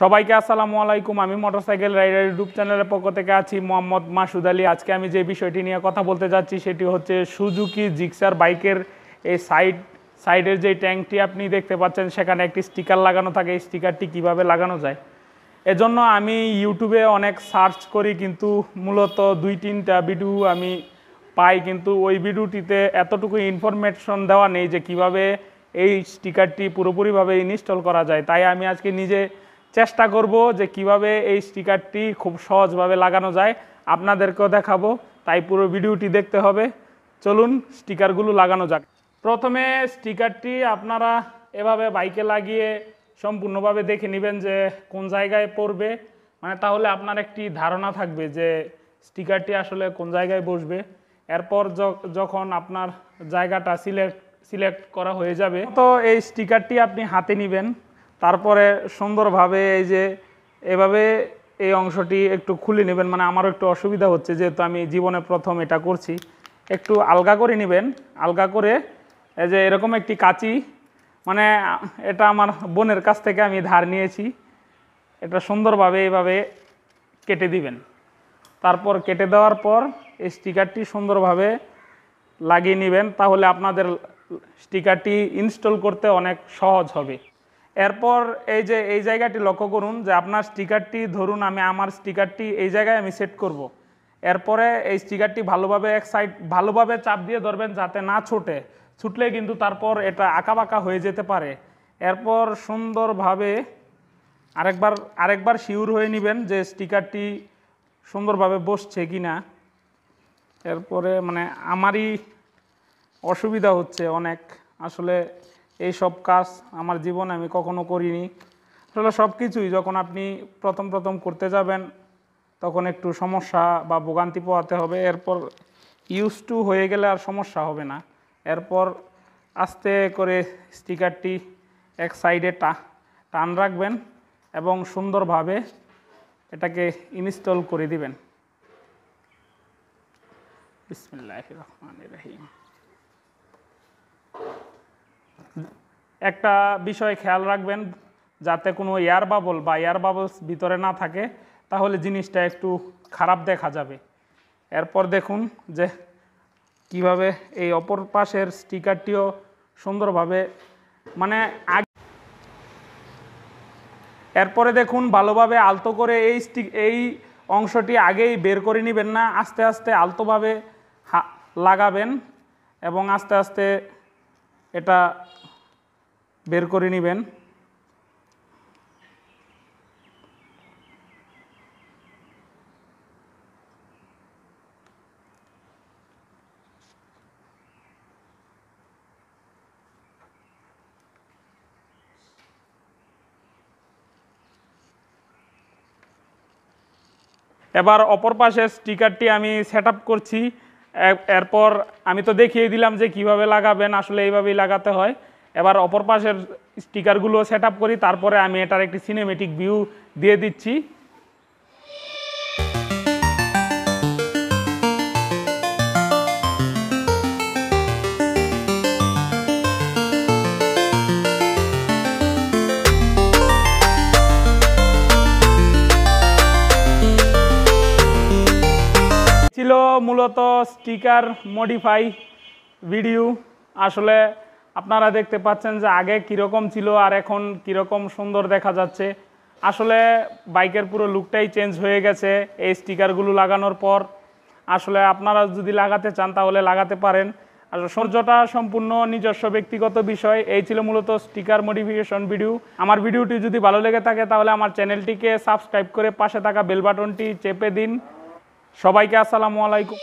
সবাইকে আসসালামু আলাইকুম। আমি মোটরসাইকেল রাইডার ইউটিউব চ্যানেলের পক্ষ থেকে আছি মোহাম্মদ মাসুদ আলী। আজকে আমি যে বিষয়টি নিয়ে কথা বলতে যাচ্ছি, সেটি হচ্ছে সুজুকি জিক্সার বাইকের এই সাইড, সাইডের যে ট্যাঙ্কটি আপনি দেখতে পাচ্ছেন, সেখানে একটি স্টিকার লাগানো থাকে। এই স্টিকারটি কীভাবে লাগানো যায়? এজন্য আমি ইউটিউবে অনেক সার্চ করি, কিন্তু মূলত দুই তিনটা ভিডিও আমি পাই, কিন্তু ওই ভিডিওটিতে এতটুকু ইনফরমেশন দেওয়া নেই যে কীভাবে এই স্টিকারটি পুরোপুরিভাবে ইনস্টল করা যায়। তাই আমি আজকে নিজে চেষ্টা করব যে কীভাবে এই স্টিকারটি খুব সহজভাবে লাগানো যায়। আপনাদেরকেও দেখাবো, তাই পুরো ভিডিওটি দেখতে হবে। চলুন স্টিকারগুলো লাগানো যাক। প্রথমে স্টিকারটি আপনারা এভাবে বাইকে লাগিয়ে সম্পূর্ণভাবে দেখে নেবেন যে কোন জায়গায় পড়বে। মানে তাহলে আপনার একটি ধারণা থাকবে যে স্টিকারটি আসলে কোন জায়গায় বসবে। এরপর যখন আপনার জায়গাটা সিলেক্ট সিলেক্ট করা হয়ে যাবে, তো এই স্টিকারটি আপনি হাতে নেবেন। তারপরে সুন্দরভাবে এই যে এভাবে এই অংশটি একটু খুলে নেবেন মানে আমারও একটু অসুবিধা হচ্ছে যেহেতু আমি জীবনে প্রথম এটা করছি। একটু আলগা করে নেবেন, আলগা করে এই যে এরকম একটি কাঁচি মানে এটা আমার বোনের কাছ থেকে আমি ধার নিয়েছি। এটা সুন্দরভাবে এইভাবে কেটে দিবেন। তারপর কেটে দেওয়ার পর এই স্টিকারটি সুন্দরভাবে লাগিয়ে নেবেন, তাহলে আপনাদের স্টিকারটি ইনস্টল করতে অনেক সহজ হবে। এরপর এই যে, এই জায়গাটি লক্ষ্য করুন যে আপনার স্টিকারটি ধরুন আমি আমার স্টিকারটি এই জায়গায় আমি সেট করব। এরপরে এই স্টিকারটি ভালোভাবে এক সাইড ভালোভাবে চাপ দিয়ে ধরবেন যাতে না ছোটে। ছুটলে কিন্তু তারপর এটা আঁকাবাঁকা হয়ে যেতে পারে। এরপর সুন্দরভাবে আরেকবার আরেকবার শিওর হয়ে নেবেন যে স্টিকারটি সুন্দরভাবে বসছে কি না এরপরে মানে আমারই অসুবিধা হচ্ছে অনেক। আসলে এই সব কাজ আমার জীবনে আমি কখনো করিনি। আসলে সব কিছুই যখন আপনি প্রথম প্রথম করতে যাবেন, তখন একটু সমস্যা বা ভোগান্তি পোয়াতে হবে। এরপর ইউজ টু হয়ে গেলে আর সমস্যা হবে না। এরপর আস্তে করে স্টিকারটি এক সাইডে টান রাখবেন এবং সুন্দরভাবে এটাকে ইনস্টল করে দিবেন। বিসমিল্লাহ রহমান রহিম। একটা বিষয় খেয়াল রাখবেন, যাতে কোনো এয়ার বাবল বা এয়ার বাবলস ভিতরে না থাকে, তাহলে জিনিসটা একটু খারাপ দেখা যাবে। এরপর দেখুন যে কীভাবে এই অপর পাশের স্টিকারটিও সুন্দরভাবে মানে এরপরে দেখুন ভালোভাবে আলতো করে এই স্টিক এই অংশটি আগেই বের করে নেবেন না, আস্তে আস্তে আলতোভাবে লাগাবেন এবং আস্তে আস্তে এটা বের করে নেবেন। এবার অপর পাশের স্টিকারটি আমি সেট করছি। এরপর আমি তো দেখিয়ে দিলাম যে কীভাবে লাগাবেন, আসলে এইভাবেই লাগাতে হয়। এবার অপর পাশের স্টিকারগুলো সেট আপ করি, তারপরে আমি এটার একটি সিনেমেটিক ভিউ দিয়ে দিচ্ছি। ছিল মূলত স্টিকার মডিফাই ভিডিও আসলে আপনারা দেখতে পাচ্ছেন যে আগে কীরকম ছিল আর এখন কীরকম সুন্দর দেখা যাচ্ছে। আসলে বাইকের পুরো লুকটাই চেঞ্জ হয়ে গেছে এই স্টিকারগুলো লাগানোর পর। আসলে আপনারা যদি লাগাতে চান তাহলে লাগাতে পারেন। আর সৌন্দর্যটা সম্পূর্ণ নিজস্ব ব্যক্তিগত বিষয়। এই ছিল মূলত স্টিকার মডিফিকেশন ভিডিও। আমার ভিডিওটি যদি ভালো লেগে থাকে তাহলে আমার চ্যানেলটিকে সাবস্ক্রাইব করে পাশে থাকা বেল বাটনটি চেপে দিন। সবাইকে আসসালামু আলাইকুম।